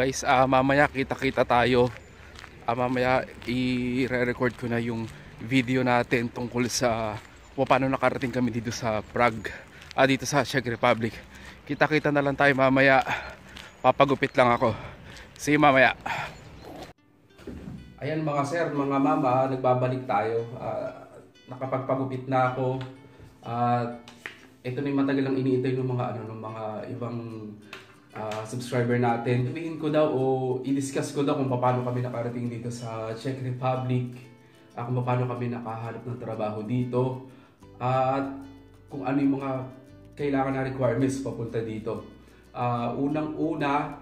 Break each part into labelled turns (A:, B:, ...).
A: guys, ah, mamaya kita-kita tayo. Ah, mamaya i-record ko na yung video natin tungkol sa kung paano nakarating kami dito sa Prague. Ah, dito sa Czech Republic. Kita-kita na lang tayo mamaya. Papagupit lang ako. See mamaya. Ayan mga sir, mga mama, nagbabalik tayo. Ah, nakapagpagupit na ako. At ito na yung matagal lang iniintay ng mga ano ng mga ibang ah, subscriber natin. Sabihin ko daw o i-discuss ko daw kung paano kami nakarating dito sa Czech Republic. ah, kung paano kami nakahanap ng trabaho dito. At kung ano yung mga kailangan na requirements papunta dito. Ah, unang-una,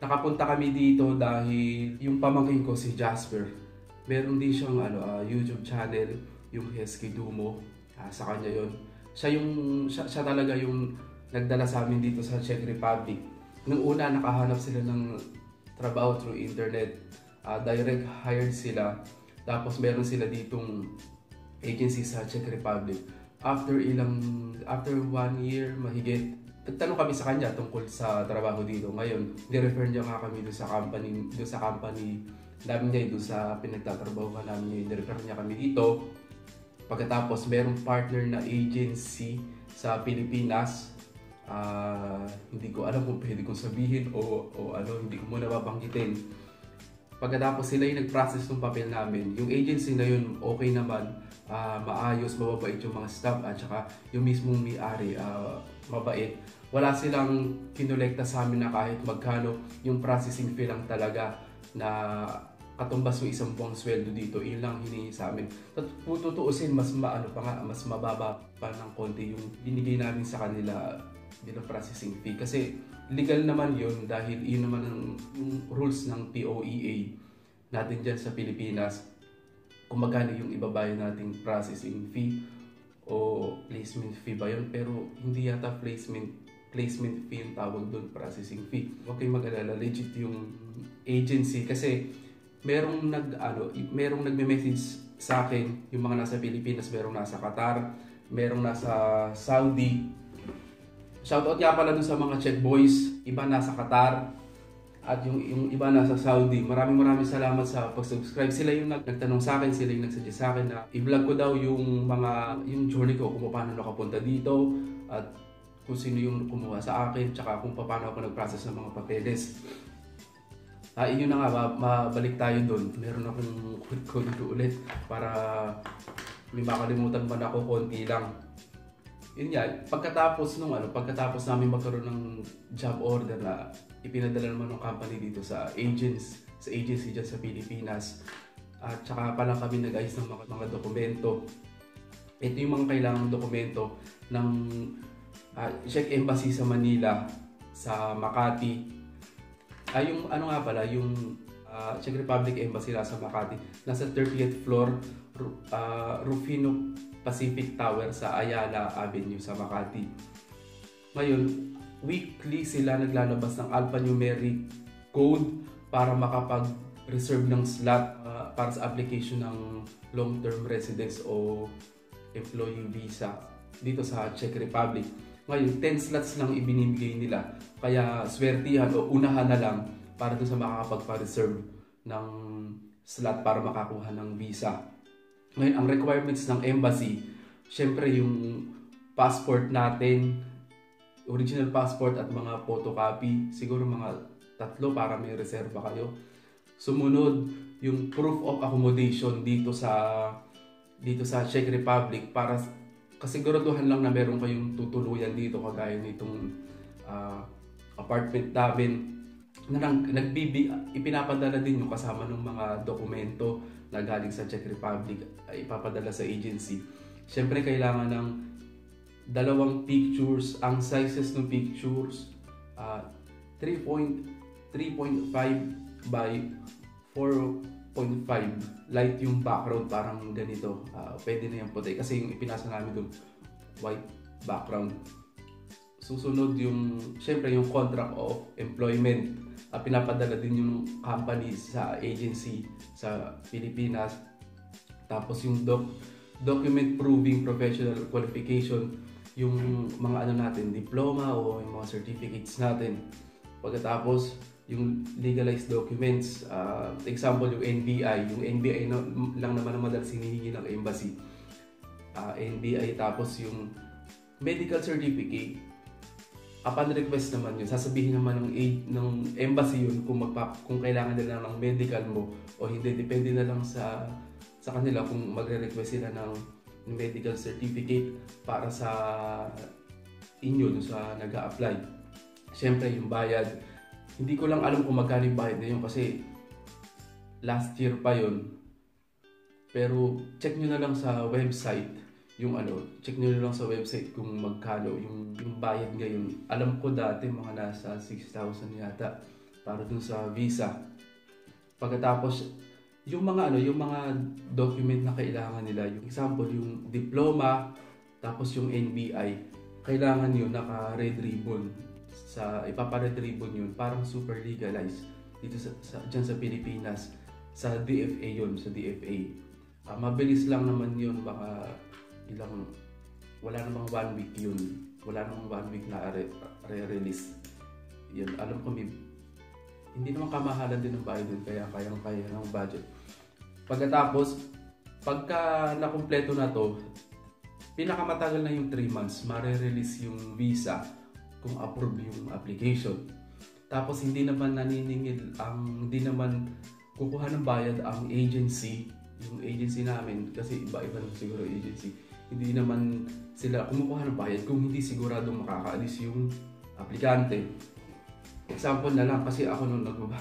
A: nakapunta kami dito dahil yung pamangkin ko si Jasper. Meron din siyang ano, ah, YouTube channel, yung Hesky. Ah, sa kanya yon. Siya yung siya, siya talaga yung nagdala sa amin dito sa Czech Republic. Nung una nakahanap sila ng trabaho through internet. Ah, direct hired sila. Tapos meron sila ditong agency sa Czech Republic. After ilang after one year mahigit nagtanong kami sa kanya tungkol sa trabaho dito. Ngayon, ni-refer niya nga kami doon sa company, doon sa company namin niya, doon sa pinagtatrabaho ka namin niya, ni-refer niya kami dito. Pagkatapos, merong partner na agency sa Pilipinas. Ah, hindi ko alam kung pwede kong sabihin o, o ano, hindi ko muna babanggitin. Pagkatapos sila yung nag-process ng papel namin, yung agency na yun okay naman, ah, maayos, mababait yung mga staff at saka yung mismong may-ari, ah, mabait. Wala silang kinolekta sa amin na kahit magkano yung processing fee lang talaga na katumbas yung isang buwang sweldo dito, yun lang hiningi sa amin. Tutuusin, mas maano pa nga, mas mababa pa ng konti yung binigay namin sa kanila bilang processing fee. Kasi legal naman yun dahil yun naman ang rules ng POEA natin dyan sa Pilipinas. Kung magkano yung ibabayad nating processing fee o placement fee ba yun. Pero hindi yata placement placement fee yung tawag doon processing fee. Huwag kayong mag-alala legit yung agency. Kasi merong nag ano merong nagme-message sa akin yung mga nasa Pilipinas merong nasa Qatar merong nasa Saudi Shoutout nga pala dun sa mga Czech boys, iba nasa Qatar at yung, yung iba nasa Saudi. Maraming maraming salamat sa pag-subscribe. Sila yung nag, nagtanong sa akin, sila yung nagsuggest sa akin na i-vlog ko daw yung mga yung journey ko kung paano nakapunta dito at kung sino yung kumuha sa akin tsaka kung paano ako nag-process ng mga papeles. Ah, yun na nga, ma- mabalik tayo doon. Meron akong code dito ulit para may makalimutan man ako konti lang yun nga, pagkatapos nung ano, pagkatapos namin magkaroon ng job order na ipinadala naman ng company dito sa agents, sa agency dyan sa Pilipinas. At saka pa lang kami nag-ayos ng mga, mga dokumento. Ito yung mga kailangang dokumento ng uh, Czech Embassy sa Manila, sa Makati. Ah, yung ano nga pala, yung uh, Czech Republic Embassy nasa Makati, nasa 30th floor, uh, Rufino Pacific Tower sa Ayala Avenue sa Makati. Ngayon, weekly sila naglalabas ng alphanumeric code para makapag-reserve ng slot uh, para sa application ng long-term residence o employee visa dito sa Czech Republic. Ngayon, 10 slots lang ibinibigay nila. Kaya swertihan o unahan na lang para doon sa makakapagpa-reserve ng slot para makakuha ng visa. Ngayon, ang requirements ng embassy, syempre yung passport natin, original passport at mga photocopy, siguro mga tatlo para may reserva kayo. Sumunod, yung proof of accommodation dito sa dito sa Czech Republic para kasiguraduhan lang na meron kayong tutuluyan dito kagaya nitong uh, apartment namin na nang, nagbibi, ipinapadala din yung kasama ng mga dokumento na galing sa Czech Republic ipapadala sa agency. Siyempre kailangan ng dalawang pictures, ang sizes ng pictures uh, 3.3.5 by 4.5 light yung background parang ganito. Uh, pwede na yung puti kasi yung ipinasa namin doon white background susunod yung syempre yung contract of employment uh, pinapadala din yung company sa agency sa Pilipinas. Tapos yung doc, document proving professional qualification, yung mga ano natin, diploma o yung mga certificates natin. Pagkatapos, yung legalized documents. Uh, example, yung NBI. Yung NBI na, lang naman ang madalas hinihingi ng embassy. Uh, NBI tapos yung medical certificate. Upon request naman yun, sasabihin naman ng, aid, ng embassy yun kung, magpa, kung kailangan nila ng medical mo o hindi. Depende na lang sa sa kanila kung magre-request sila ng medical certificate para sa inyo sa nag apply Siyempre, yung bayad, hindi ko lang alam kung magkano yung bayad na yun kasi last year pa yun. Pero check nyo na lang sa website yung ano, check nyo lang sa website kung magkano yung, yung bayad ngayon. Alam ko dati mga nasa 6,000 yata para dun sa visa. Pagkatapos, yung mga ano, yung mga document na kailangan nila, yung example, yung diploma, tapos yung NBI, kailangan yun naka red ribbon sa ipapa-red ribbon yun, parang super legalized dito sa, sa dyan sa Pilipinas sa DFA yun, sa DFA. Uh, ah, mabilis lang naman yun, baka ilang wala namang one week yun. Wala namang one week na re-release. Yun, alam ko may hindi naman kamahalan din ng bayad dun, kaya kayang-kaya ng budget. Pagkatapos, pagka nakumpleto na to, pinakamatagal na yung 3 months, mare-release yung visa kung approve yung application. Tapos hindi naman naniningil ang hindi naman kukuha ng bayad ang agency, yung agency namin kasi iba-iba naman siguro agency. Hindi naman sila kumukuha ng bayad kung hindi sigurado makakaalis yung aplikante. Example na lang kasi ako nung nagbaba,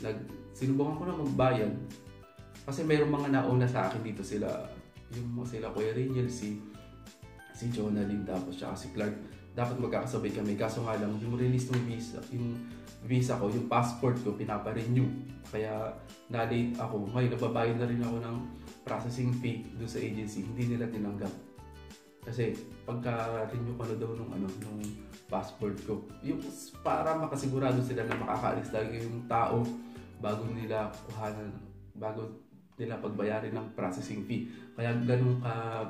A: nag sinubukan ko na magbayad kasi mayroong mga nauna sa akin dito sila yung sila Kuya Rangel, si si Jonah Lynn tapos siya si Clark dapat magkakasabay kami. Kaso nga lang, yung release ng visa, yung visa ko, yung passport ko, pinapa-renew. Kaya na-late ako. Ngayon, nababayad na rin ako ng processing fee doon sa agency. Hindi nila tinanggap. Kasi pagka-renew ko na daw nung, ano, nung passport ko, yung para makasigurado sila na makakaalis talaga yung tao bago nila kuhanan, bago nila pagbayarin ng processing fee. Kaya ganun ka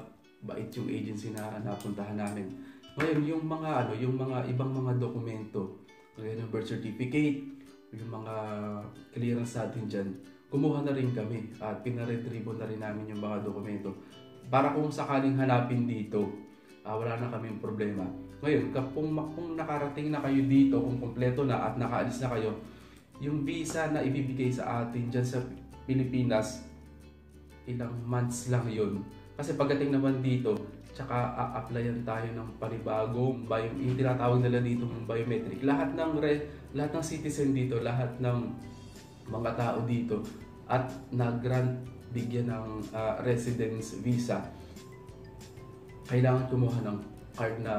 A: bait yung agency na napuntahan namin ngayon, yung mga ano, yung mga ibang mga dokumento, kaya ng birth certificate, yung mga clearance natin dyan, kumuha na rin kami at pinaretrieve na rin namin yung mga dokumento. Para kung sakaling hanapin dito, uh, wala na kaming problema. Ngayon, kung, kung nakarating na kayo dito, kung kompleto na at nakaalis na kayo, yung visa na ibibigay sa atin dyan sa Pilipinas, ilang months lang yun. Kasi pagdating naman dito, tsaka a-applyan tayo ng panibagong bio, yung tinatawag nila dito ng biometric. Lahat ng re, lahat ng citizen dito, lahat ng mga tao dito at na-grant bigyan ng uh, residence visa kailangan kumuha ng card na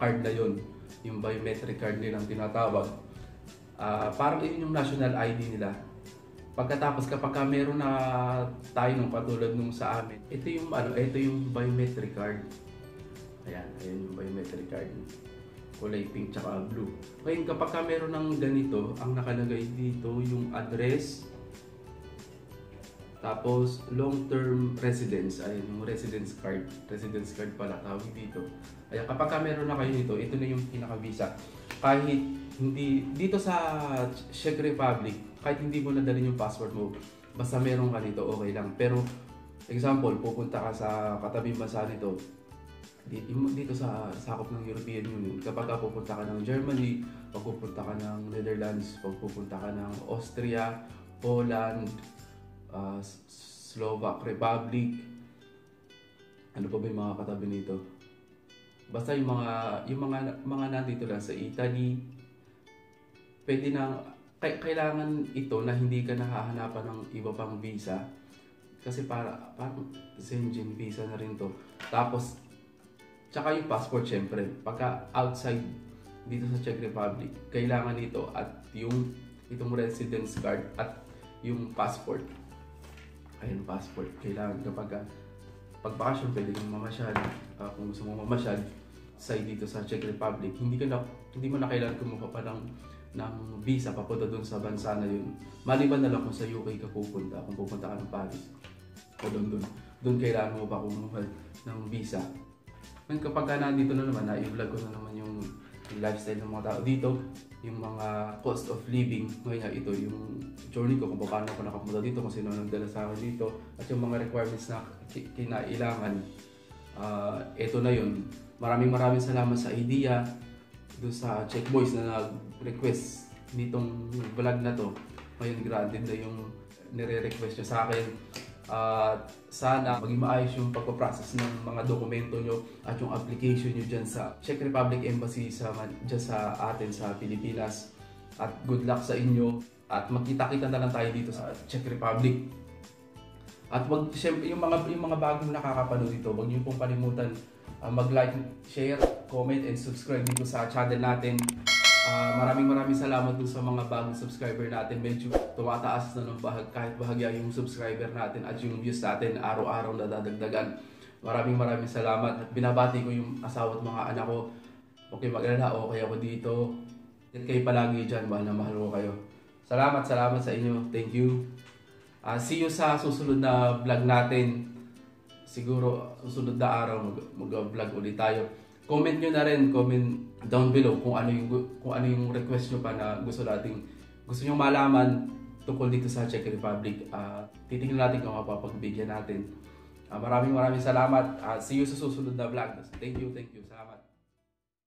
A: card na yon yung biometric card nilang tinatawag uh, parang yun yung national ID nila Pagkatapos kapag ka meron na tayo nung katulad nung sa amin, ito yung ano, ito yung biometric card. Ayan, ayan yung biometric card. Kulay pink tsaka blue. Ngayon kapag ka meron ng ganito, ang nakalagay dito yung address, tapos long-term residence, ay yung residence card. Residence card pala tawag dito. Ayan, kapag ka meron na kayo nito, ito na yung pinaka-visa. Kahit hindi, dito sa Czech Republic, kahit hindi mo nadalhin yung password mo, basta meron ka nito, okay lang. Pero, example, pupunta ka sa katabing bansa nito, dito sa sakop ng European Union, kapag pupunta ka ng Germany, pag pupunta ka ng Netherlands, pag pupunta ka ng Austria, Poland, uh, Slovak Republic, ano pa ba yung mga katabi nito? Basta yung mga yung mga mga nandito lang sa Italy, pwede na kailangan ito na hindi ka nakahanapan ng iba pang visa kasi para parang Schengen visa na rin to. Tapos tsaka yung passport syempre. Pagka outside dito sa Czech Republic, kailangan ito at yung itong residence card at yung passport. Ayun, passport. Kailangan kapag pag bakasyon, pwede kang mamasyal. Uh, kung gusto mo mamasyal, side dito sa Czech Republic, hindi ka na, hindi mo na kailangan kumuha pa ng ng visa papunta doon sa bansa na yun. Maliban na lang kung sa UK ka pupunta, kung pupunta ka ng Paris o London. Doon kailangan mo pa kumuha ng visa. Ngayon kapag ka nandito na naman, na-vlog ko na naman yung lifestyle ng mga tao dito. Yung mga cost of living. Ngayon nga ito, yung journey ko kung paano ako nakapunta dito, kung sino nagdala sa akin dito, at yung mga requirements na ki- kinailangan. Ah, ito na yun. Maraming maraming salamat sa idea doon sa Check Boys na nag-request nitong vlog na to. Ngayon granted na yung nire-request nyo sa akin. At sana maging maayos yung pagpaprocess ng mga dokumento nyo at yung application nyo dyan sa Czech Republic Embassy sa, dyan sa atin sa Pilipinas. At good luck sa inyo. At magkita-kita na lang tayo dito sa Czech Republic. At wag syempre yung mga yung mga bagong nakakapanood dito, wag niyo pong kalimutan uh, mag-like, share, comment and subscribe dito sa channel natin. Ah, maraming maraming salamat dun sa mga bagong subscriber natin. Medyo tumataas na ng bahag, kahit bahagya yung subscriber natin at yung views natin araw-araw na dadagdagan. Maraming maraming salamat at binabati ko yung asawa at mga anak ko. Okay, mag-alala, okay ako dito. At kayo palagi dyan, mahal na mahal ko kayo. Salamat, salamat sa inyo. Thank you. Ah, see you sa susunod na vlog natin. Siguro susunod na araw mag- mag-vlog ulit tayo. Comment nyo na rin, comment down below kung ano yung kung ano yung request nyo pa na gusto nating gusto nyo malaman tungkol dito sa Czech Republic. Ah, titingnan natin kung mapapagbigyan natin. Ah, maraming maraming salamat. Ah, see you sa susunod na vlog. Thank you, thank you. Salamat.